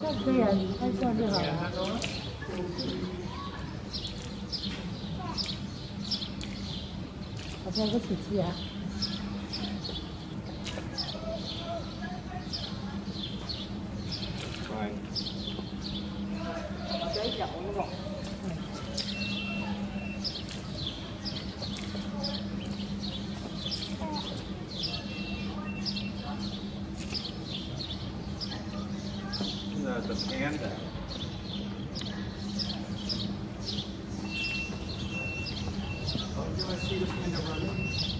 那可以啊，你看这样就好了。好像个手机啊。Do I see the panda running?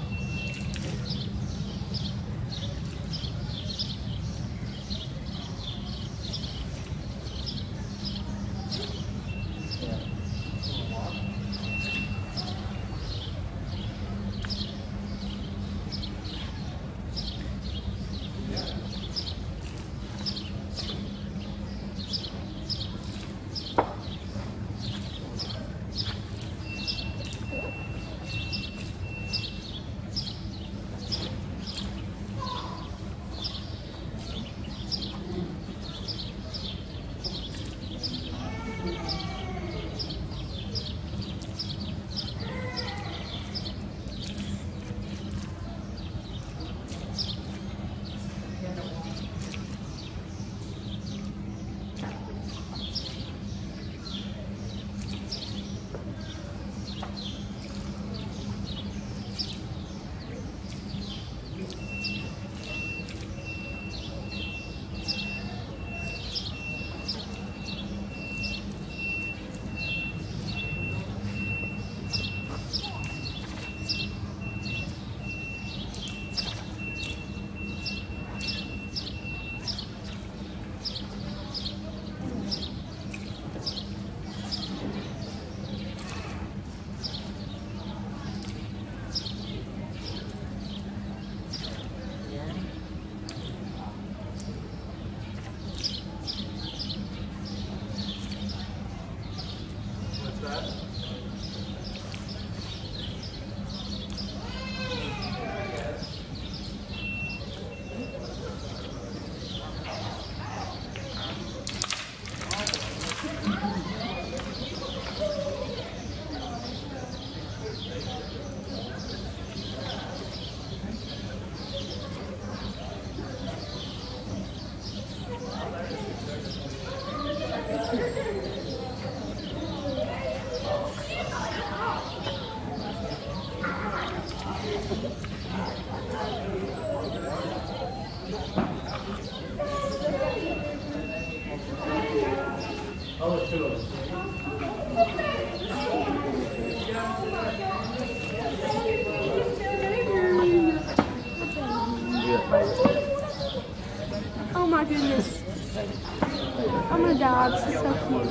Oh I'm gonna die. This is so cute.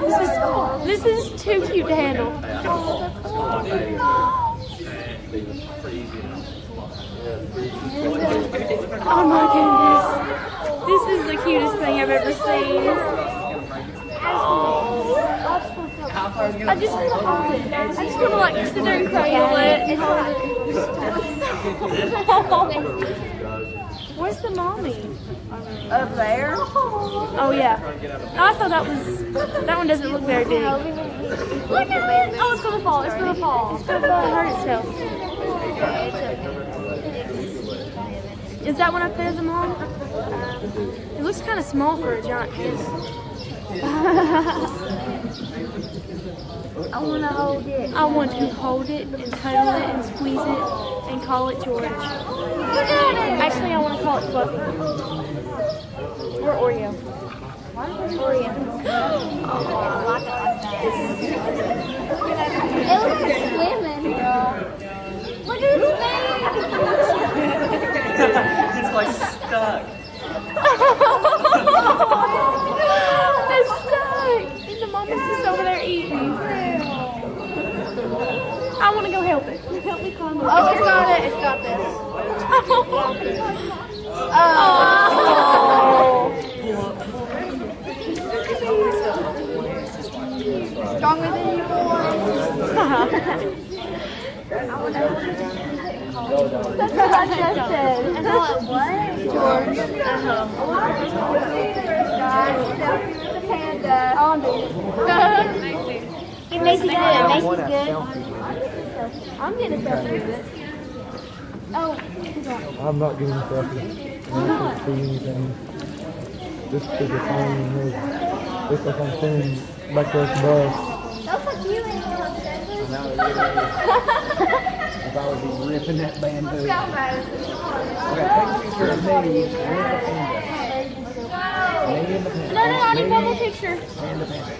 This is this is too cute to handle. Oh my goodness. This is the cutest thing I've ever seen. I just want to hold it. I just want to like sit there and cradle it. Where's the mommy? Up there? Oh yeah. Oh, I thought that was that one doesn't look very big. Look at it! Oh, it's gonna fall. It's gonna fall. It's gonna hurt itself. Is that one up there, the mom? It looks kind of small for a giant. I want to hold it. I want to hold it and cuddle it and squeeze it and call it George. Actually, I want to call it Fluffy. Or Oreo. Oreo. It looks like swimming. Look at its face. it's like stuck. It's stuck. The mama's just over there eating. I want to go help it. Help me climb up. Oh, it's got it. It's got this oh. Stronger than you boys. That's what I just said. I know it was. Selfie with a panda. On it. Macy's good. Macy's good. I'm getting a selfie with it. Oh, I'm not getting selfie. I'm not anything. This is the phone. This is the phone thing. Back to us, buzz. That's like you and if I was ripping that bamboo. Okay, take a picture of me. And the panda. No, no, I need one more picture. And the panda.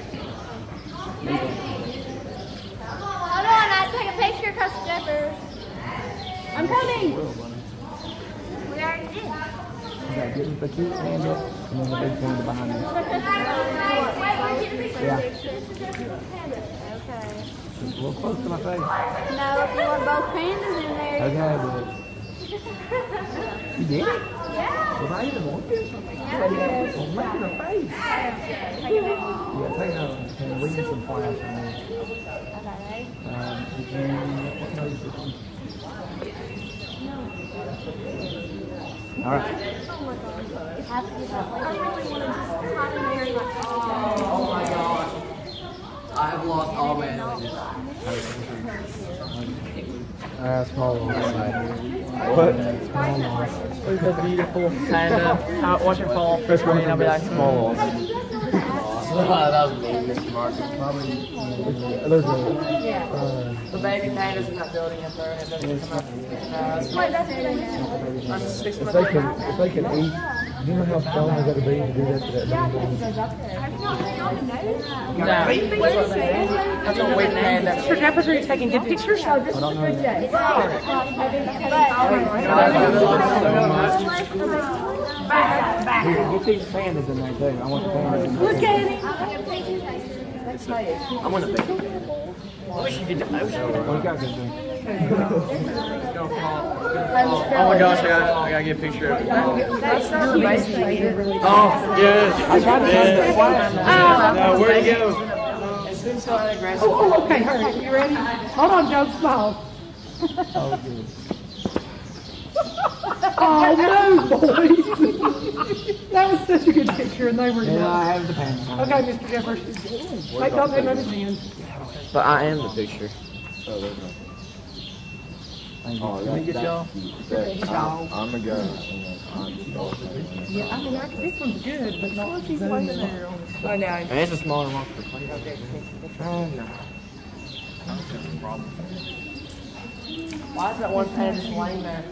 Hold on, I take a picture of Stepper. I'm coming. We already did. Okay, get the cute panda and then the big panda behind me. Yeah. Okay. Just a little close to my face. No, if you want both pandas in there. Okay, but you did it? Yeah. Was I even looking? Yeah. Well, look at her face. Yeah, take a, can we need some flash on there. Okay. Um, you, what color is this one? All right. I really want to my Oh. I have lost all my energies. Uh, small one. What? Small one. It's a beautiful kind of waterfall. First one, I'll be like, hmm. small one that was the the baby in that building up there, and it doesn't come. Uh, it's if they can, if they can eat, you know how strong they got to be to do that to that baby. Have you not seen? the? No. That's what are you taking good pictures? No, this is Get these pandas in there too. I want the pandas. I want a bed. I wish you could. What you to do? Oh my gosh, I gotta, I gotta get a picture of it. Oh, yeah, I tried to where'd it go? Oh, oh, okay, hurry. You ready? Hold on, Joe, smile. oh. Oh, no, boys. that was such a good picture, and they were And not. I have the panda. Okay, Mr. Jeffers. Wait, don't put nothing in. But I am the picture. Oh, Thank you. Let me get y'all. I'm gonna go. Yeah, I mean, I, this one's good, but not these ones there. I know. And it's a smaller one. Oh, no. Why is that one panda just laying there?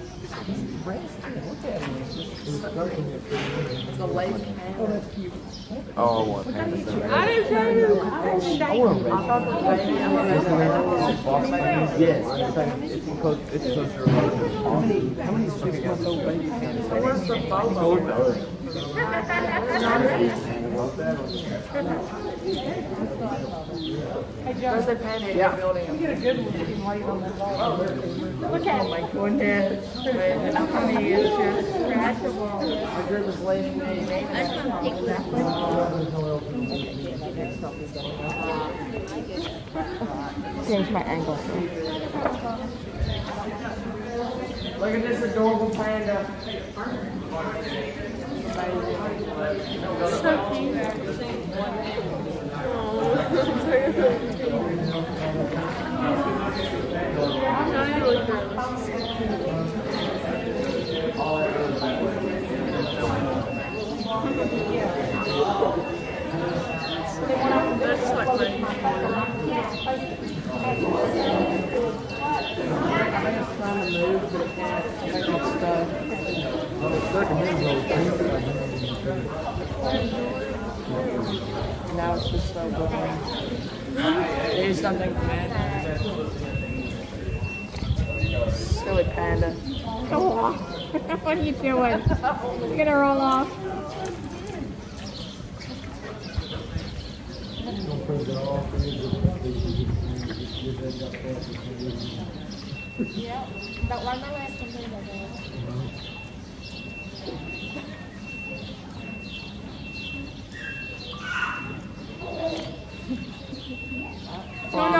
Oh, what happened? I didn't tell you. I was shaking. I thought the. Yes. It's because it's How many six month old babies? Where's the? There's a pen the building. We get a good looking. Look at it. Oh my goodness. How funny just scratch. My girl was laying me. I. Change my angle. Look at this adorable panda. So cute. Now it's just so boring. There's something panda. Silly panda. Go off. what are you doing? You're gonna roll off. Yeah. But one last one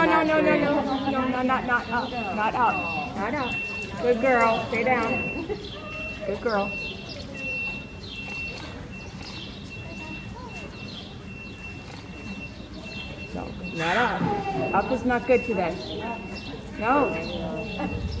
no, no, no, no, no, not, not up, not up, not up. Good girl, stay down. Good girl. No, not up. Up is not good today. No.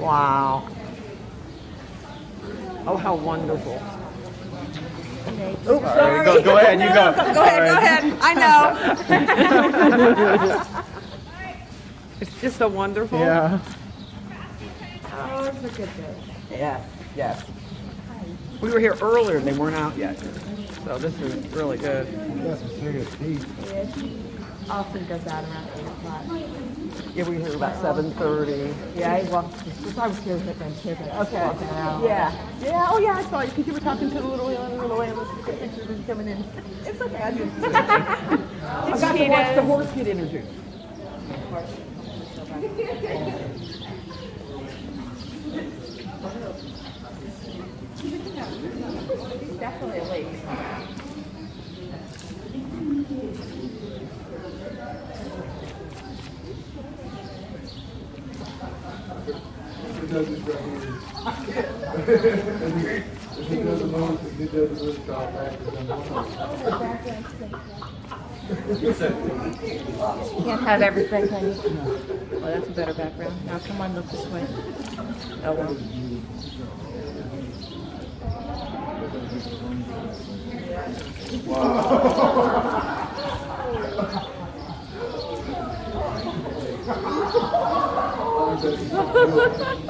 Wow. Oh, how wonderful. Oh, Oops, sorry. Go, go ahead, you go. Go ahead, go ahead. I know. it's just so wonderful. Yeah. Oh, it's a good day. Yes, yes. We were here earlier and they weren't out yet. So this is really good. That's some serious heat. Often goes out around 8 o'clock. Yeah, we here about 7.30. Yeah, I walked, I was here with too, but I was Okay. walking around. Yeah. Yeah, oh yeah, I saw you because you were talking to the little one, the little animals, the pictures was coming in. It's okay, I see. I got to watch the horse get introduced. Definitely a lake. He does this right here. If he doesn't know, if he practicing. Can't have everything, can you? Well, that's a better background. Now, come on, look this way. Oh, well.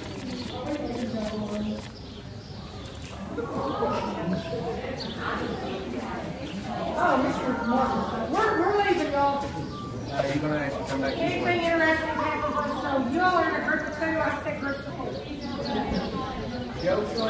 Uh, you're gonna actually come back this way. Anything interesting happens, let us know. You all are in a group of two, I stick groups of four. Joke's on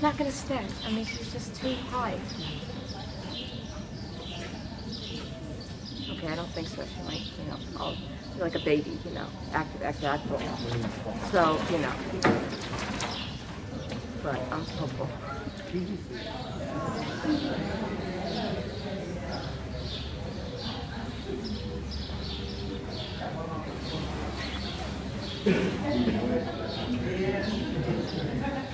I know she's not gonna stick. I mean, she's just too high. Okay, I don't think so. She might, you know, I'll like a baby, you know, act, act, act. So, you know. But I'm hopeful.